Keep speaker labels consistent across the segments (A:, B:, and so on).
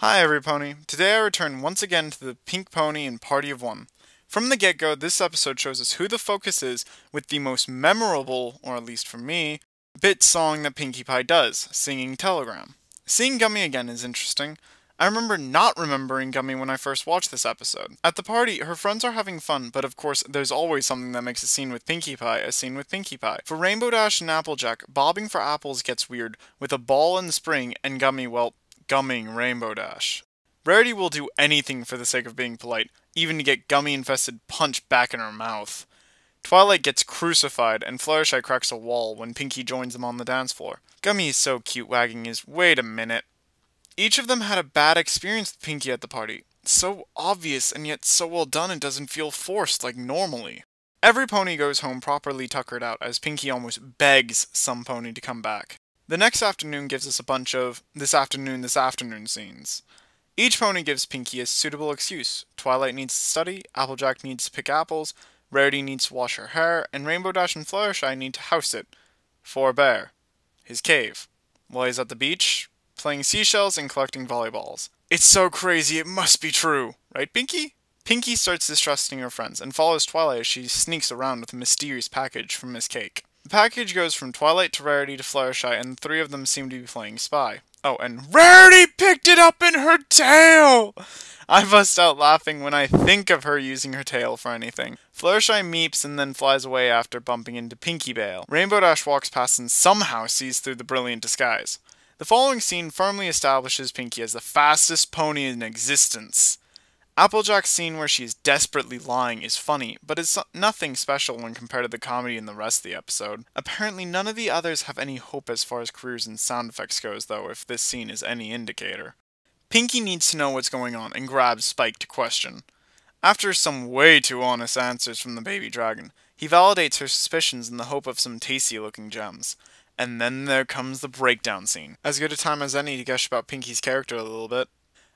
A: Hi, every pony. Today I return once again to the Pink Pony and Party of One. From the get go, this episode shows us who the focus is with the most memorable, or at least for me, bit song that Pinkie Pie does singing Telegram. Seeing Gummy again is interesting. I remember not remembering Gummy when I first watched this episode. At the party, her friends are having fun, but of course, there's always something that makes a scene with Pinkie Pie a scene with Pinkie Pie. For Rainbow Dash and Applejack, bobbing for apples gets weird, with a ball the spring, and Gummy, well, gumming Rainbow Dash. Rarity will do anything for the sake of being polite, even to get gummy infested punch back in her mouth. Twilight gets crucified, and Fluttershy cracks a wall when Pinkie joins them on the dance floor. Gummy is so cute wagging his wait a minute. Each of them had a bad experience with Pinkie at the party. So obvious and yet so well done it doesn't feel forced like normally. Every pony goes home properly tuckered out as Pinkie almost begs some pony to come back. The next afternoon gives us a bunch of this afternoon, this afternoon scenes. Each pony gives Pinkie a suitable excuse. Twilight needs to study, Applejack needs to pick apples, Rarity needs to wash her hair, and Rainbow Dash and Fluttershy need to house it. For Bear. His cave. While he's at the beach, playing seashells and collecting volleyballs. It's so crazy, it must be true. Right, Pinkie? Pinkie starts distrusting her friends and follows Twilight as she sneaks around with a mysterious package from Miss Cake. The package goes from Twilight to Rarity to Fluttershy, and the three of them seem to be playing spy. Oh, and Rarity picked it up in her tail! I bust out laughing when I think of her using her tail for anything. Fluttershy meeps and then flies away after bumping into Pinkie Bale. Rainbow Dash walks past and somehow sees through the brilliant disguise. The following scene firmly establishes Pinkie as the fastest pony in existence. Applejack's scene where she is desperately lying is funny, but it's nothing special when compared to the comedy in the rest of the episode. Apparently none of the others have any hope as far as careers in sound effects goes though, if this scene is any indicator. Pinkie needs to know what's going on and grabs Spike to question. After some way too honest answers from the baby dragon, he validates her suspicions in the hope of some tasty looking gems. And then there comes the breakdown scene. As good a time as any to gush about Pinkie's character a little bit.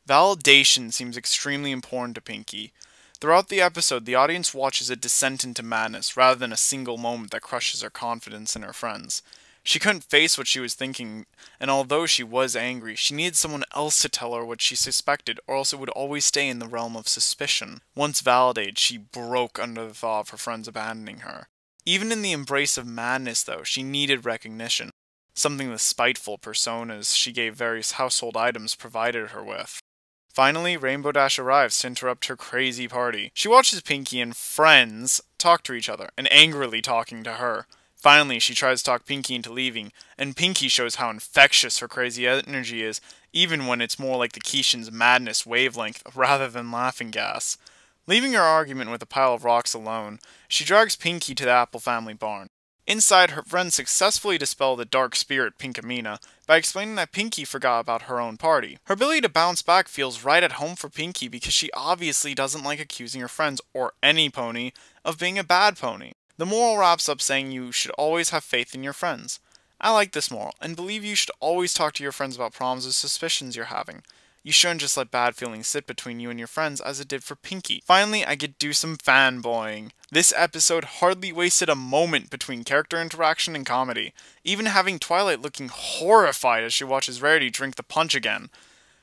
A: Validation seems extremely important to Pinkie. Throughout the episode, the audience watches a descent into madness rather than a single moment that crushes her confidence in her friends. She couldn't face what she was thinking, and although she was angry, she needed someone else to tell her what she suspected, or else it would always stay in the realm of suspicion. Once validated, she broke under the thought of her friends abandoning her. Even in the embrace of madness, though, she needed recognition, something the spiteful personas she gave various household items provided her with. Finally, Rainbow Dash arrives to interrupt her crazy party. She watches Pinkie and friends talk to each other, and angrily talking to her. Finally, she tries to talk Pinkie into leaving, and Pinkie shows how infectious her crazy energy is, even when it's more like the Kishin's madness wavelength rather than laughing gas. Leaving her argument with a pile of rocks alone, she drags Pinkie to the Apple family barn. Inside, her friends successfully dispel the dark spirit Pinkamena by explaining that Pinkie forgot about her own party. Her ability to bounce back feels right at home for Pinkie because she obviously doesn't like accusing her friends, or any pony, of being a bad pony. The moral wraps up saying you should always have faith in your friends. I like this moral, and believe you should always talk to your friends about problems or suspicions you're having. You shouldn't just let bad feelings sit between you and your friends as it did for Pinkie. Finally, I get do some fanboying. This episode hardly wasted a moment between character interaction and comedy, even having Twilight looking horrified as she watches Rarity drink the punch again.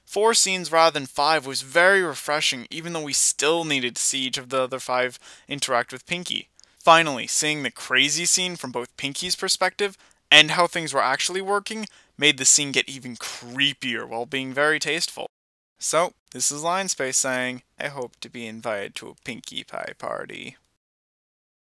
A: Four scenes rather than five was very refreshing, even though we still needed to see each of the other five interact with Pinkie. Finally, seeing the crazy scene from both Pinkie's perspective and how things were actually working made the scene get even creepier while being very tasteful. So, this is Line Space saying, I hope to be invited to a Pinkie Pie party.